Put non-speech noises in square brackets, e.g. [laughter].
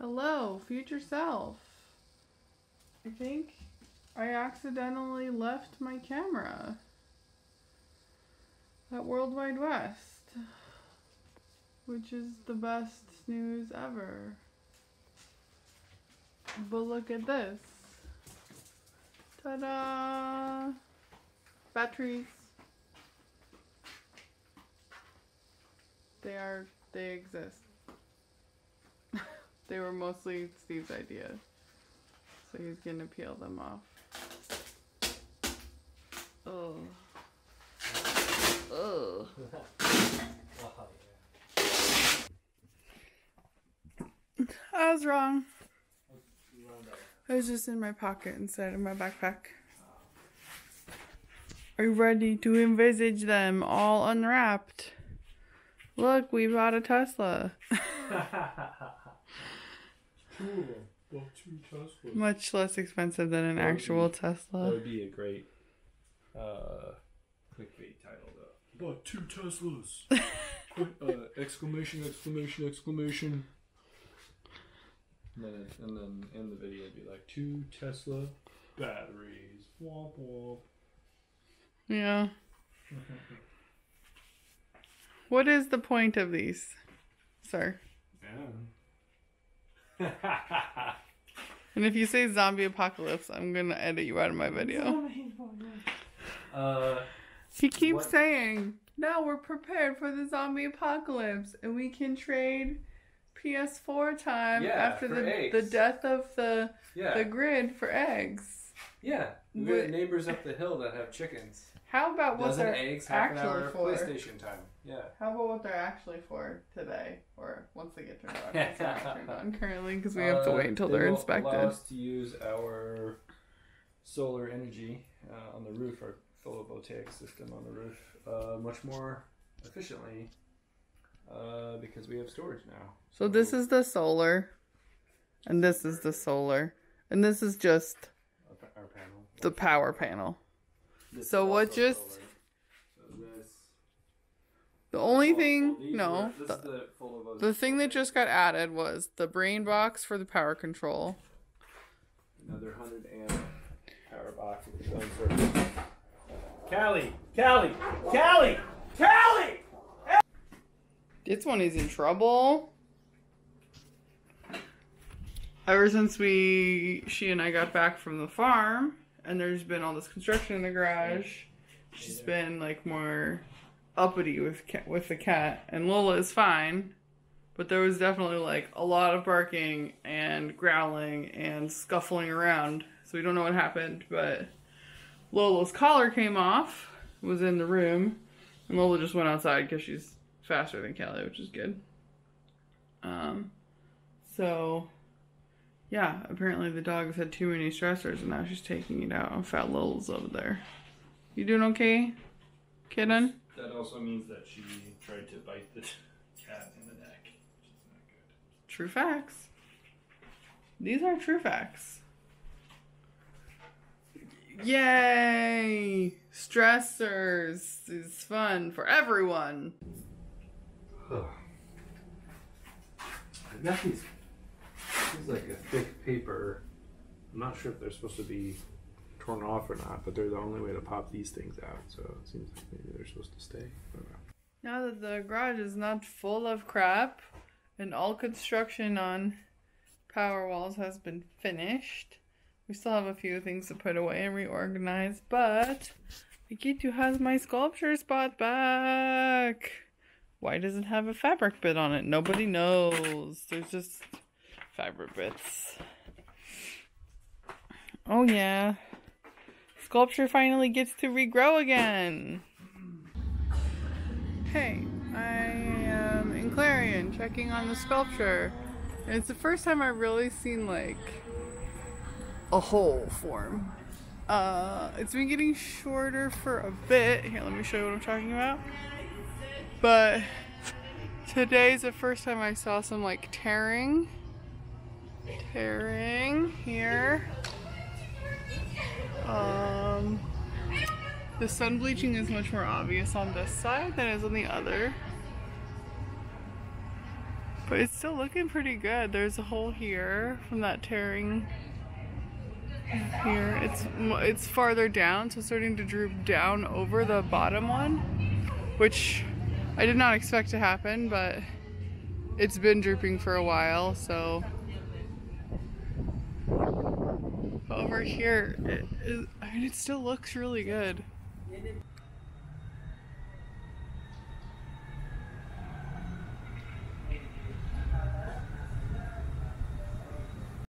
Hello, future self. I think I accidentally left my camera at World Wide West, which is the best news ever. But look at this. Ta da! Batteries. They are, they exist. They were mostly Steve's idea. So he's gonna peel them off. Oh. Oh. [laughs] I was wrong. It was just in my pocket instead of my backpack. Are you ready to envisage them all unwrapped? Look, we bought a Tesla. [laughs] cool. Bought two Teslas. Much less expensive than an actual Tesla. That Tesla. would be a great uh, clickbait title, though. Bought two Teslas. [laughs] Quick, uh, exclamation! Exclamation! Exclamation! And then, it, and then in the video, it'd be like two Tesla batteries. Womp womp. Yeah. [laughs] What is the point of these, sir? Yeah. [laughs] And if you say zombie apocalypse, I'm gonna edit you out of my video. uh, He keeps What- saying, "Now we're prepared for the zombie apocalypse, and we can trade PS4 time Yeah, after the eggs. the death of the yeah, the grid for eggs." yeah. We What- got neighbors up the hill that have chickens. How about what Dozen they're eggs, half an actually hour of for? PlayStation time. Yeah. How about what they're actually for today, or once they get turned on? It's not turned on currently because we have to Uh, wait until they they're will inspected. Allow us to use our solar energy uh, on the roof, our photovoltaic system on the roof, uh, much more efficiently uh, because we have storage now. So this is the solar, and this is the solar, and this is just our, our panel. the power panel. This so what just- So. The only thing, no, the, the the thing that just got added was the brain box for the power control. another hundred amp power box with its own circuit. Callie, Callie, Callie, Callie. This one is in trouble. Ever since we, she and I got back from the farm, and there's been all this construction in the garage, she's been like more uppity with with the cat, and Lola is fine, but there was definitely like a lot of barking and growling and scuffling around. So we don't know what happened, but Lola's collar came off, was in the room, and Lola just went outside because she's faster than Callie, which is good. Um, so yeah, apparently the dog has had too many stressors, and now she's taking it out on Fat Lola's over there. You doing okay, kitten? That also means that she tried to bite the [laughs] cat in the neck, which is not good. True facts. These are true facts. Yay! Stressors is fun for everyone. I got these. Is like a thick paper. I'm not sure if they're supposed to be torn off or not, but they're the only way to pop these things out. So it seems like maybe they're supposed to stay. Now that the garage is not full of crap and all construction on power walls has been finished, we still have a few things to put away and reorganize, but I get to my sculpture spot back. Why does it have a fabric bit on it? Nobody knows. There's just fabric bits. Oh yeah. Sculpture finally gets to regrow again. Hey, I am in Clarion checking on the sculpture. And it's the first time I've really seen like a whole form. Uh, it's been getting shorter for a bit. Here, let me show you what I'm talking about. But today's the first time I saw some like tearing. Tearing here. Um, the sun bleaching is much more obvious on this side than it is on the other. But it's still looking pretty good. There's a hole here from that tearing here. It's it's farther down, so it's starting to droop down over the bottom one, which I did not expect to happen, but it's been drooping for a while, so over here, it, it, I mean, it still looks really good.